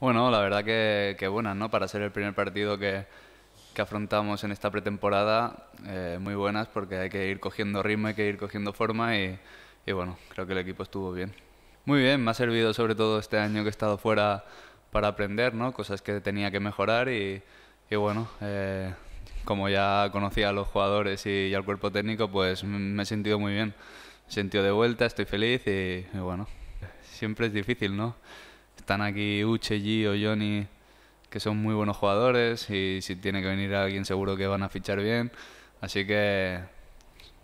Bueno, la verdad que, que buenas, ¿no? Para ser el primer partido que, que afrontamos en esta pretemporada, eh, muy buenas porque hay que ir cogiendo ritmo, hay que ir cogiendo forma y, y bueno, creo que el equipo estuvo bien. Muy bien, me ha servido sobre todo este año que he estado fuera para aprender, ¿no? Cosas que tenía que mejorar y, y bueno, eh, como ya conocía a los jugadores y, y, al cuerpo técnico, pues me he sentido muy bien. Me he sentido de vuelta, estoy feliz y, y bueno, siempre es difícil, ¿no? Están aquí Uche, Gio, Johnny, que son muy buenos jugadores y si tiene que venir alguien seguro que van a fichar bien. Así que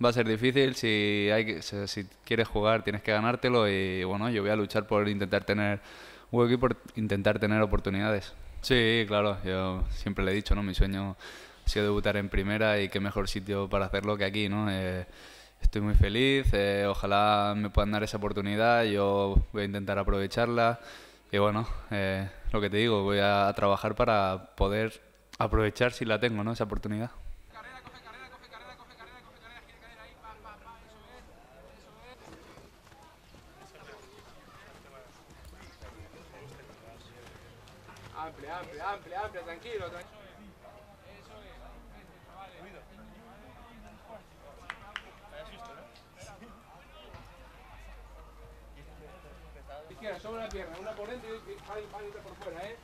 va a ser difícil. Si, hay si quieres jugar tienes que ganártelo y bueno, yo voy a luchar por intentar tener un y por intentar tener oportunidades. Sí, claro, yo siempre le he dicho, ¿no? Mi sueño ha sido debutar en primera y qué mejor sitio para hacerlo que aquí, ¿no? Eh, estoy muy feliz, eh, ojalá me puedan dar esa oportunidad, yo voy a intentar aprovecharla. Y bueno, eh, lo que te digo, voy a trabajar para poder aprovechar si la tengo, ¿no? Esa oportunidad. Amplia, amplia, amplia, amplia, tranquilo, tranquilo. Sobre la pierna, una por dentro y van por fuera, ¿eh?